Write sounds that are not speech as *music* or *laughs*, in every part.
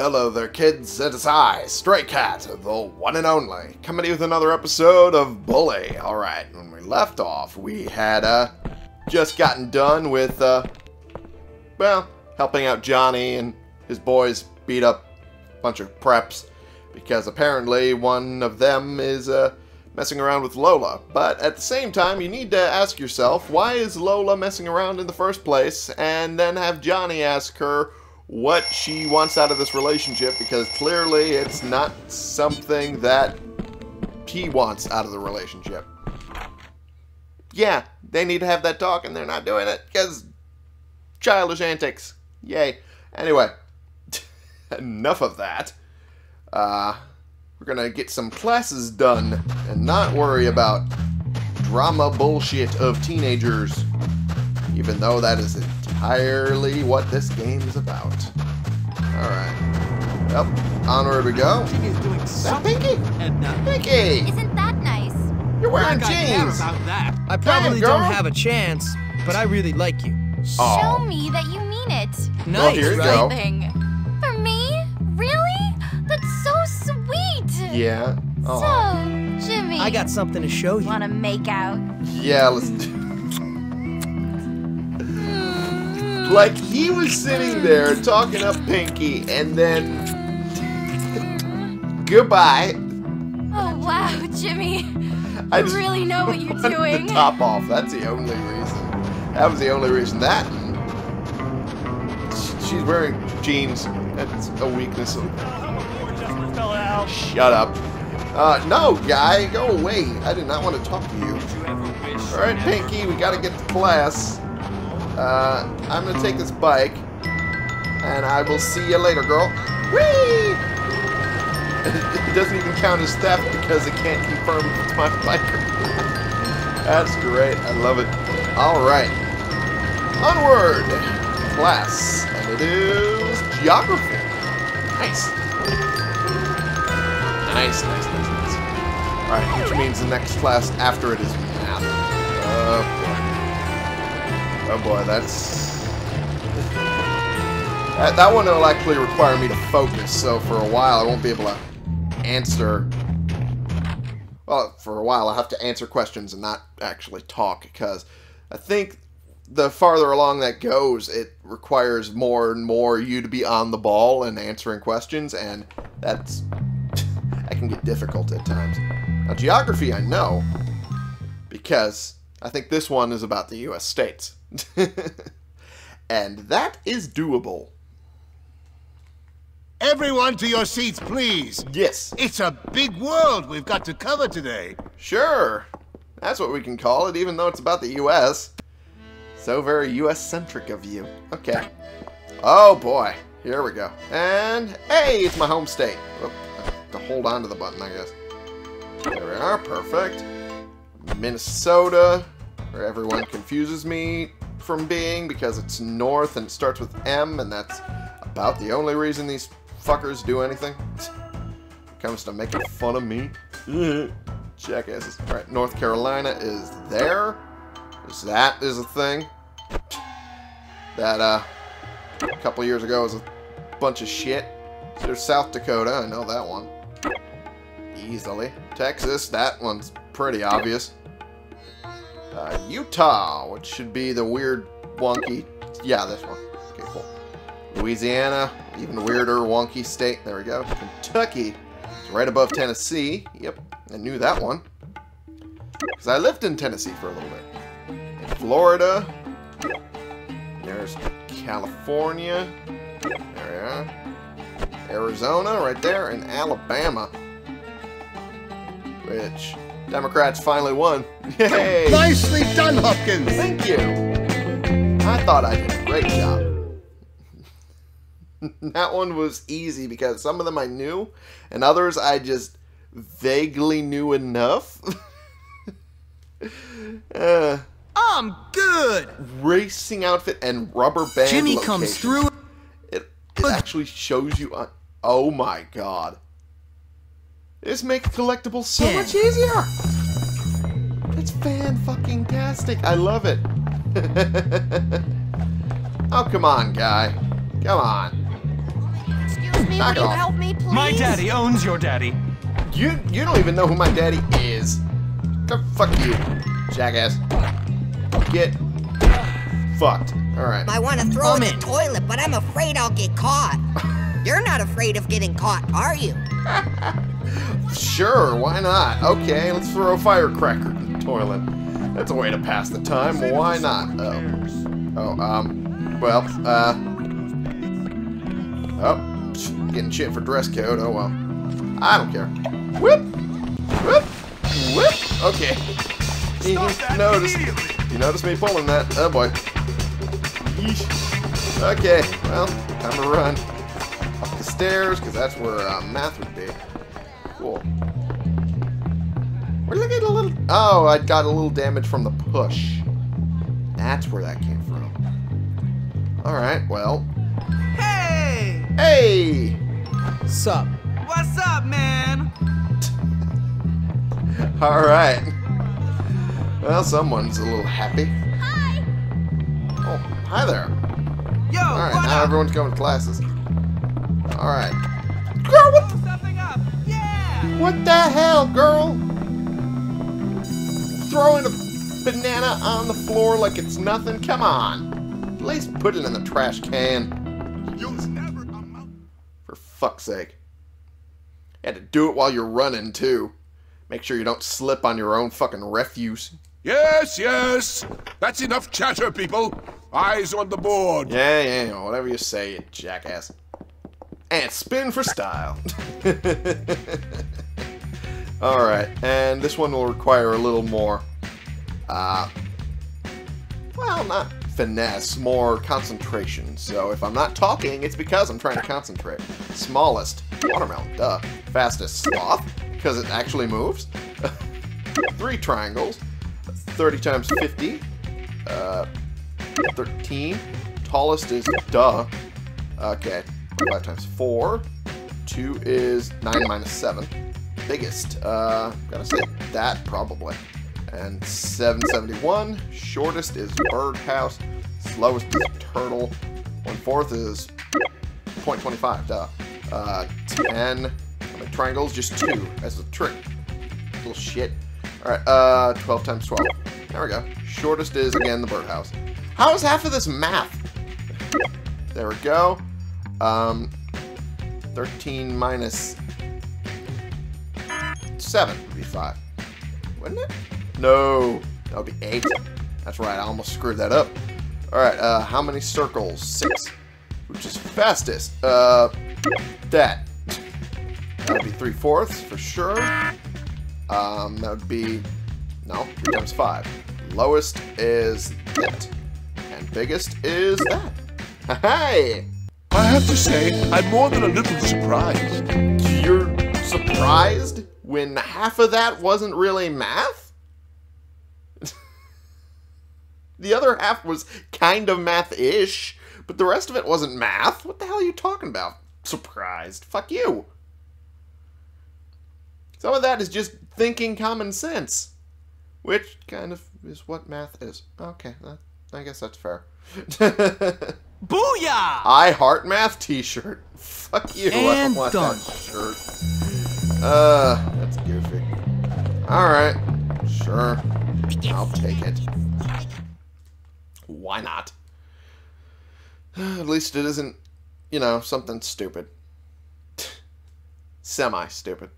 Hello there, kids. It is I, Stray Cat, the one and only, coming to you with another episode of Bully. Alright, when we left off, we had, uh, just gotten done with, uh, well, helping out Johnny and his boys beat up a bunch of preps, because apparently one of them is, uh, messing around with Lola. But at the same time, you need to ask yourself, why is Lola messing around in the first place? And then have Johnny ask her what she wants out of this relationship, because clearly it's not something that he wants out of the relationship. Yeah, they need to have that talk, and they're not doing it, because childish antics. Yay. Anyway, *laughs* enough of that. Uh, we're gonna get some classes done and not worry about drama bullshit of teenagers, even though that is entirely what this game is about. Alright. Well, onward we go. Pinky is doing That something. Pinky! And uh, Pinky! Isn't that nice? You're wearing I jeans! about that. I probably girl. don't have a chance, but I really like you. Aw. Show me that you mean it. Nice, Well, here you right? go. Thing. For me? Really? That's so sweet. Yeah. Aw. So, Jimmy. I got something to show you. Wanna make out? Yeah, let's do Like, he was sitting there talking up Pinky, and then... Goodbye. Oh wow, Jimmy. I You really know what you're *laughs* doing. The top off. That's the only reason. That was the only reason. That she's wearing jeans. That's a weakness. Shut up. Uh, no, guy, go away. I did not want to talk to you. All right, Pinky, we got to get to class. Uh, I'm gonna take this bike, and I will see you later, girl. Whee! *laughs* It doesn't even count as theft because it can't confirm if it's my *laughs* bike. That's great. I love it. All right. Onward. Class. And it is geography. Nice. Nice, nice, nice, nice. All right, which means the next class after it is math. Boy. Oh boy, that's... That, that one will actually require me to focus, so for a while I won't be able to answer well, for a while, I'll have to answer questions and not actually talk because I think the farther along that goes, it requires more and more you to be on the ball and answering questions, and that's *laughs* that can get difficult at times. Now, geography, I know because I think this one is about the U.S. states, *laughs* and that is doable. Everyone to your seats, please. Yes, It's a big world we've got to cover today. Sure. That's what we can call it, even though it's about the U.S. So very U.S.-centric of you. Okay. Oh, boy. Here we go. And, hey, it's my home state. Oop, I have to hold on to the button, I guess. There we are. Perfect. Minnesota, where everyone confuses me from being because it's north and it starts with M, and that's about the only reason these fuckers do anything. *laughs* Comes to making fun of me. *laughs* Jackasses. Alright, North Carolina is there. That is a thing. That, uh, a couple years ago was a bunch of shit. There's South Dakota, I know that one. Easily. Texas, that one's pretty obvious. Uh, Utah, which should be the weird, wonky... Yeah, this one. Okay, cool. Louisiana, even weirder, wonky state. There we go. Kentucky, it's right above Tennessee. Yep, I knew that one. Because I lived in Tennessee for a little bit. Florida. There's California. There we are. Arizona, right there. And Alabama. Which, Democrats finally won. Yay! Nicely done, Hopkins. Thank you. I thought I did a great job. *laughs* that one was easy because some of them I knew, and others I just vaguely knew enough. *laughs* uh, I'm good. racing outfit and rubber band. Jimmy comes through. It, it actually shows you on. Oh my god. This makes collectibles so Yeah. much easier. It's fan fucking tastic. I love it. *laughs* oh come on, guy. Come on. Excuse me. Knock will you off. help me, please? My daddy owns your daddy. You you don't even know who my daddy is. Go fuck you, jackass. Get fucked. Alright. I want to throw I'm in the in. toilet, but I'm afraid I'll get caught. *laughs* You're not afraid of getting caught, are you? *laughs* Sure, why not? Okay, let's throw a firecracker in the toilet. That's a way to pass the time. Why not? Oh. Oh, um, well, uh. Oh, getting shit for dress code. Oh, well. I don't care. Whoop! Whoop! Whoop! Okay. You noticed. You noticed me pulling that. Oh, boy. Yeesh. Okay, well, time to run. Up the stairs, because that's where uh, math would be. Cool. We're looking at a little... Oh, I got a little damage from the push. That's where that came from. Alright, well. Hey! Hey! Sup? What's up, man? *laughs* Alright. Well, someone's a little happy. Hi. Oh, hi there. Yo, Alright, now up? everyone's going to classes. Alright. Girl, what the hell, girl? Throwing a banana on the floor like it's nothing? Come on. At least put it in the trash can. Never. For fuck's sake. You had to do it while you're running, too. Make sure you don't slip on your own fucking refuse. Yes, yes. That's enough chatter, people. Eyes on the board. Yeah, yeah, yeah, whatever you say, you jackass. And spin for style. *laughs* Alright, and this one will require a little more, uh, well, not finesse, more concentration. So if I'm not talking, it's because I'm trying to concentrate. Smallest, watermelon, duh. Fastest, sloth, because it actually moves. *laughs* Three triangles, 30 times 50, uh, 13. Tallest is duh. Okay. 5 times 4. 2 is 9 minus 7. Biggest. Uh, gotta say that probably. And 771. Shortest is birdhouse. Slowest is turtle. One fourth is 0.25. Duh. Uh, 10. How many triangles? Just 2. That's a trick. Little shit. Alright, uh, 12 times 12. There we go. Shortest is, again, the birdhouse. How is half of this math? There we go. Um, 13 minus 7 would be 5. Wouldn't it? No. That would be 8. That's right, I almost screwed that up. Alright, uh, how many circles? 6. Which is fastest? Uh, that. That would be 3 fourths for sure. Um, that would be, no, 3 times 5. Lowest is that. And biggest is that. *laughs* Hey! I have to say, I'm more than a little surprised. You're surprised when half of that wasn't really math? *laughs* the other half was kind of math-ish, but the rest of it wasn't math. What the hell are you talking about? Surprised. Fuck you. Some of that is just thinking common sense. Which kind of is what math is. Okay, that, I guess that's fair. *laughs* Booyah! I heart math t-shirt. Fuck you. I don't want done. that shirt. Uh, that's goofy. Alright. Sure. I'll take it. Why not? At least it isn't, you know, something stupid. *laughs* Semi-stupid.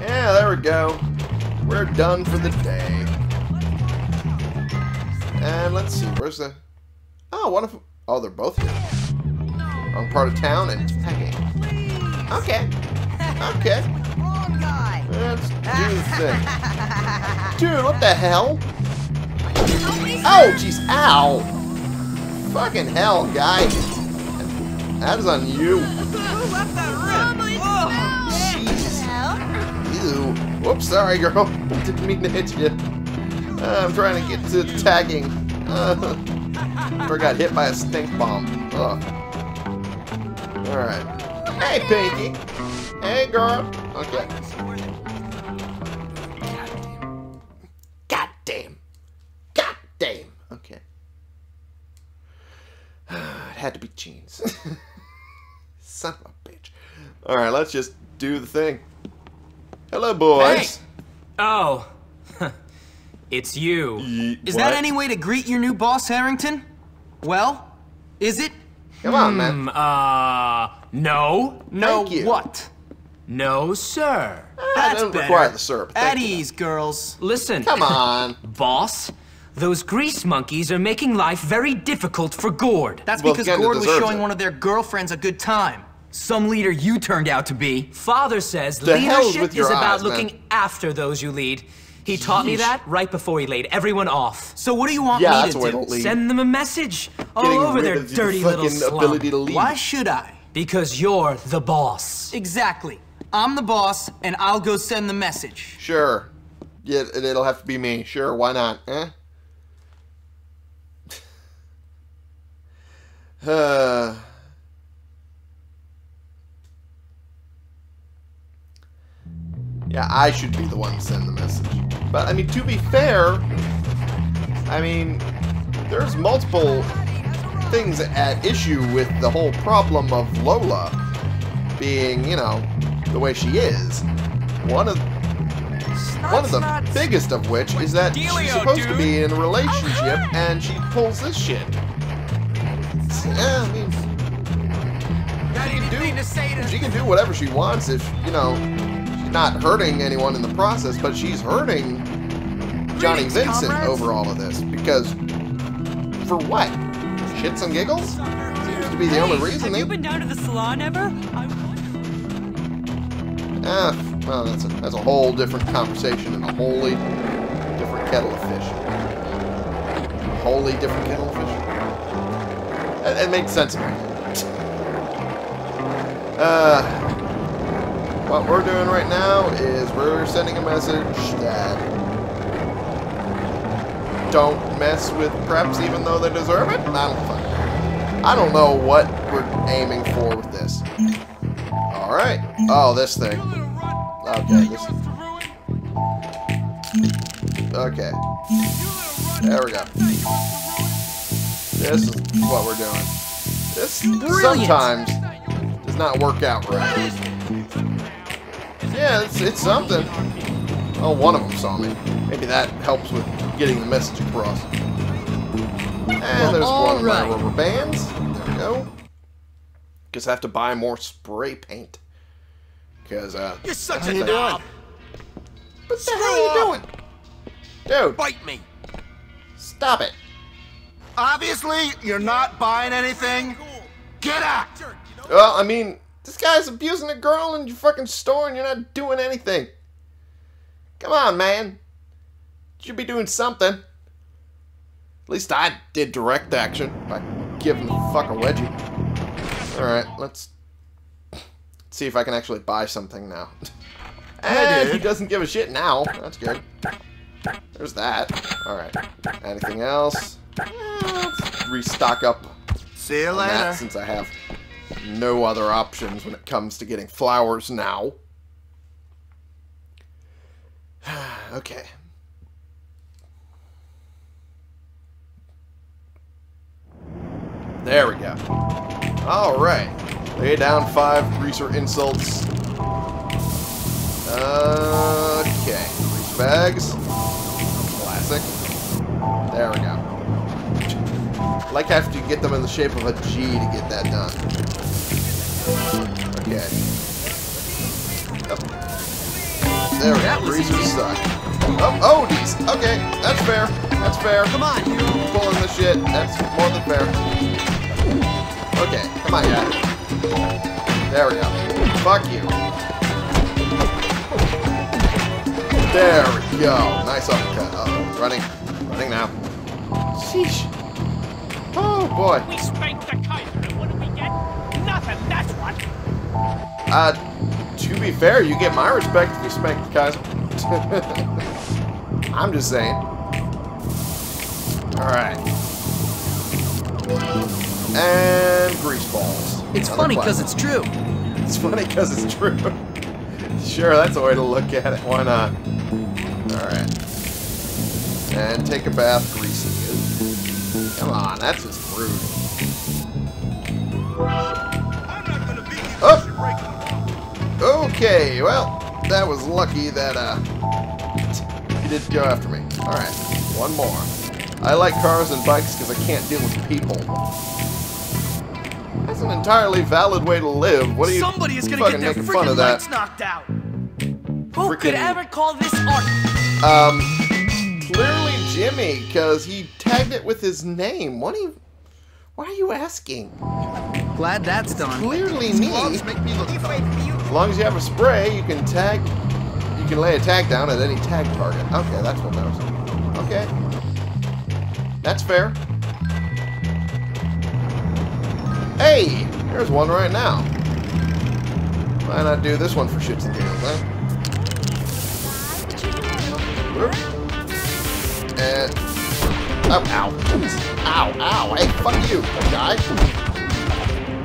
Yeah, there we go. We're done for the day. And let's see, where's the... Oh, one of. Oh, they're both here. Wrong part of town and tagging. Okay. Okay. Let's do thing. Dude, what the hell? Oh, jeez. Ow. Fucking hell, guy. That is on you. Jeez. Ew. Whoops, sorry, girl. *laughs* Didn't mean to hit you. Uh, I'm trying to get to tagging. Uh, *laughs* got hit by a stink bomb. Ugh. Alright. Hey, Pinky. Hey, girl. Okay. God damn. God damn. Okay. *sighs* It had to be jeans. *laughs* Son of a bitch. Alright, let's just do the thing. Hello, boys. Hey. Oh. *laughs* it's you. Ye- Is what? that any way to greet your new boss, Harrington? Well, is it? Come on, man. Hmm, uh, no. No, Thank you. what? No, sir. I That's don't better. require the syrup. At Thank you. ease, girls. Listen. Come on. *laughs* Boss, those grease monkeys are making life very difficult for Gord. That's Well, because Gord was showing it. one of their girlfriends a good time. Some leader you turned out to be. Father says The leadership with your is about eyes, man? looking after those you lead. He taught me that right before he laid everyone off. So what do you want Yeah, me to do? lead. Send them a message all Getting over their of the dirty little fucking slum. ability to lead. Why should I? Because you're the boss. Exactly. I'm the boss, and I'll go send the message. Sure. Yeah, it- it'll have to be me. Sure, why not? Eh? Uh, yeah, I should be the one to send the message. But, I mean, to be fair, I mean, there's multiple things at issue with the whole problem of Lola being, you know, the way she is. One of one of the biggest of which is that she's supposed to be in a relationship and she pulls this shit. Yeah, I mean, she can, do, she can do whatever she wants if, you know, not hurting anyone in the process, but she's hurting Johnny Vincent over all of this. Because, for what? Shits and giggles? Seems to be the only reason Have they... you been down to the salon ever? I Ah, well, that's a, that's a whole different conversation and a wholly different kettle of fish. A wholly different kettle of fish. It, it makes sense. Uh, what we're doing right now is we're sending a message that don't mess with preps even though they deserve it. I don't fucking. I don't know what we're aiming for with this. All right. Oh, this thing. Okay. This. Okay. There we go. This is what we're doing. This Brilliant. sometimes does not work out right. Yeah, it's, it's something. Oh, one of them saw me. Maybe that helps with getting the message across. And there's one of my rubber bands. There we go. Guess I have to buy more spray paint. Because, uh... You're such what a the- knob. What the hell are you doing? Dude, Bite me. stop it. Obviously, you're not buying anything. Get out. Well, I mean, this guy's abusing a girl in your fucking store and you're not doing anything. Come on, man. You should be doing something. At least I did direct action by giving the fuck a wedgie. Alright, let's see if I can actually buy something now. *laughs* And he doesn't give a shit now. That's good. There's that. Alright. Anything else? Eh, Let's restock up See you later. since I have no other options when it comes to getting flowers now. *sighs* okay. There we go. Alright. Lay down five greaser insults. Okay. Grease bags. Classic. There we go. Like I have to get them in the shape of a G to get that done. Okay. Up. There we That go. was Greasers easy. suck. Oh, oh, geez. Okay, that's fair. That's fair. Come on, you. Pulling the shit. That's more than fair. Okay, come on, guy. There we go. Fuck you. There we go. Nice uppercut. Uh oh, running. Running now. Sheesh. Oh boy. We spanked the Kaiser, Nothing, that's what. Uh, to be fair, you get my respect if you spank the Kaiser. *laughs* I'm just saying. Alright. And grease balls. It's Another funny because it's true. It's funny because it's true. sure, that's a way to look at it. Why not? Alright. And take a bath greasy. Come on, that's just rude. Okay, well, that was lucky that uh, he didn't go after me. All right, one more. I like cars and bikes because I can't deal with people. That's an entirely valid way to live. What are you Somebody is gonna fucking get their making fun freaking of that? lights knocked out. Who Freaking- could ever call this art? Um, clearly Jimmy, because he tagged it with his name. What are you? Why are you asking? Glad that's done. Clearly me. Gloves make me look As long as you have a spray, you can tag. You can lay a tag down at any tag target. Okay, that's what that was. Okay, that's fair. Hey, there's one right now. Why not do this one for shits and giggles, huh? And oh, ow, ow, ow! Hey, fuck you, guy.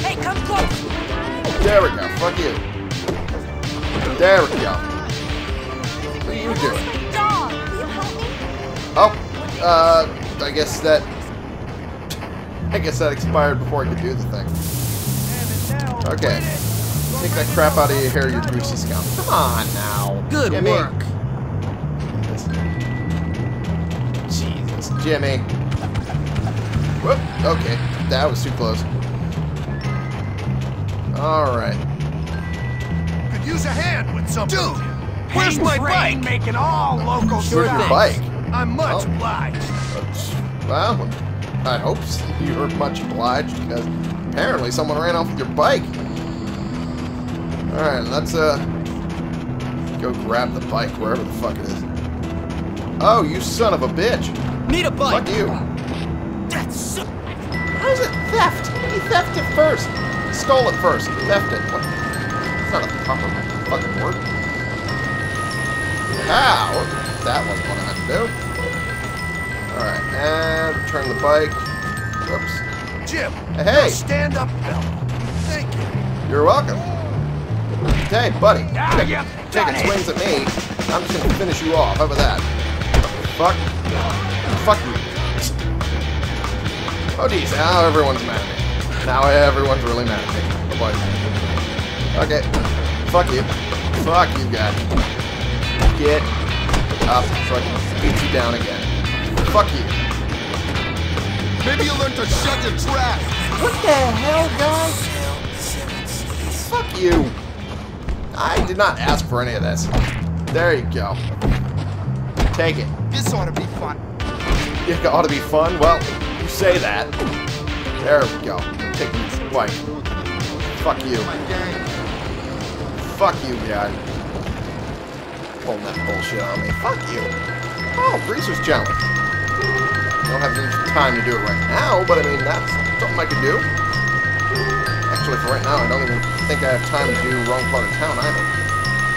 Hey, come close. There we go. Fuck you. There we go. What are you doing? Dog, will you help me? Oh, uh, I guess that. I guess that expired before I could do the thing. Okay. Take that crap out of your hair, you greasy scum. Come on now. Good Jimmy. work. Jesus, Jimmy. Whoop. Okay, that was too close. All right. Could use a hand with something. Dude, Where's my bike? Making all local Where's your bike? I'm much Oh. obliged. Well, I hope you're much obliged because apparently someone ran off with your bike. Alright, let's uh go grab the bike wherever the fuck it is. Oh, you son of a bitch. Need a bike. Fuck you. That's so. How's it theft? He thefted it first. He stole it first. He theft it. What? Not a proper fucking word. How? That wasn't what I meant to do. Alright, and return the bike. Whoops. Jim, Hey, stand up bell. Thank you. You're welcome. Hey, buddy. Ah, Take, you taking it. swings at me. I'm just gonna finish you off. How about that? Fuck. Fuck you. Oh, geez. Now everyone's mad at me. Now everyone's really mad at me. Oh, boy. Okay. Fuck you. Fuck you, guy. Get up so I can beat you down again. Fuck you. Maybe you'll learn to shut your trap. What the hell, guys? Fuck you. I did not ask for any of this. There you go. Take it. This ought to be fun. It ought to be fun. Well, you say that. There we go. Take this bike. Fuck you. My gang. Fuck you, guy. Pulling that bullshit on me. Fuck you. Oh, Greaser's challenge. I don't have any time to do it right now, but I mean, that's something I could do. Actually, for right now, I don't even think I have time to do wrong part of town either.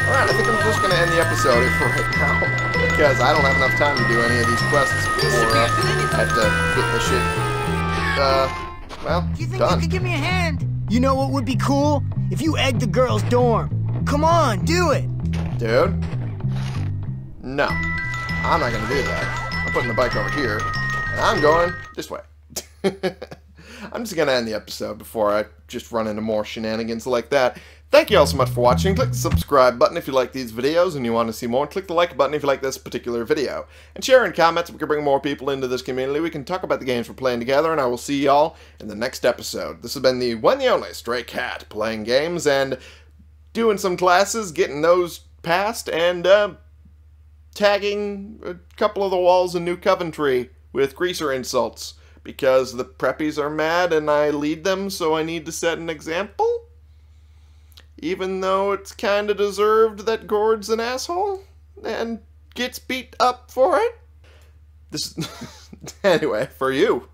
Alright, I think I'm just going to end the episode for *laughs* right now, because I don't have enough time to do any of these quests before uh, I have to get the shit, uh, well, Do you think done. you could give me a hand? You know what would be cool? If you egged the girls' dorm. Come on, do it. Dude? No. I'm not gonna do that. I'm putting the bike over here, and I'm going this way. *laughs* I'm just gonna end the episode before I just run into more shenanigans like that. Thank you all so much for watching. Click the subscribe button if you like these videos and you want to see more. Click the like button if you like this particular video. And share in comments. We can bring more people into this community. We can talk about the games we're playing together, and I will see y'all in the next episode. This has been the one and only Stray Cat playing games and doing some classes, getting those passed, and uh, tagging a couple of the walls in New Coventry with greaser insults because the preppies are mad and I lead them, so I need to set an example? Even though it's kinda deserved that Gord's an asshole and gets beat up for it? This *laughs* anyway, for you.